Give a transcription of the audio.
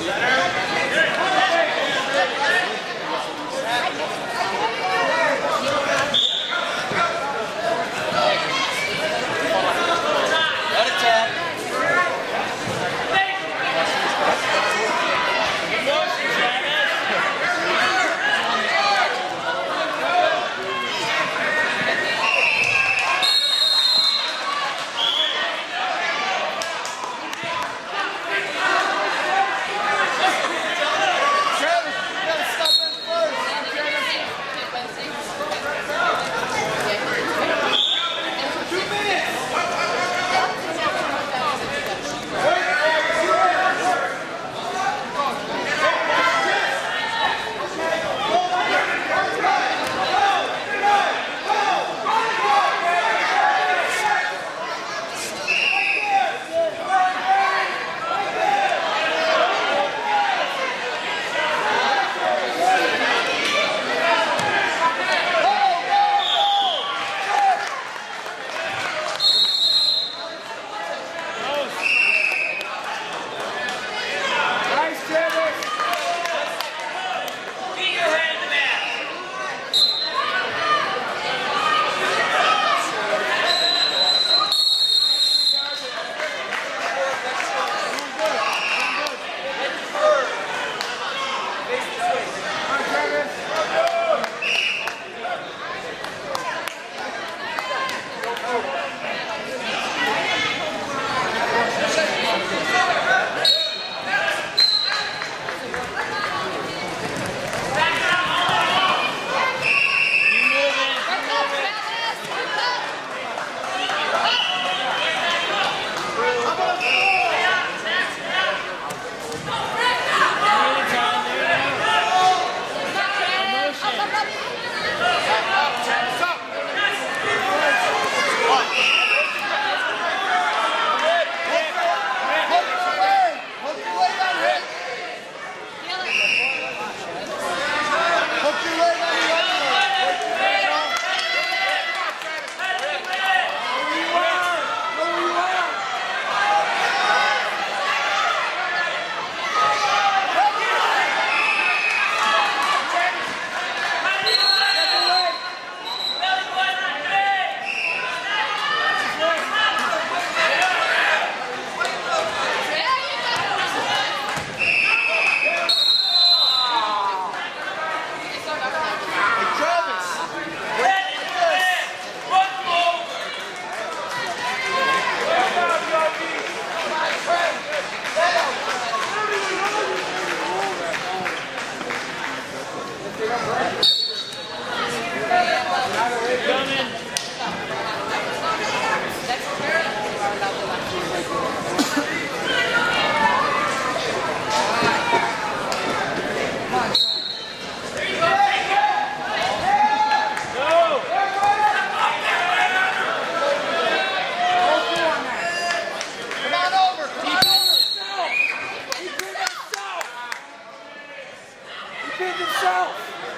Center. Being himself.